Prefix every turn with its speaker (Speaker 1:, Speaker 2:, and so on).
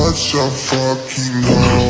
Speaker 1: such a fucking hoe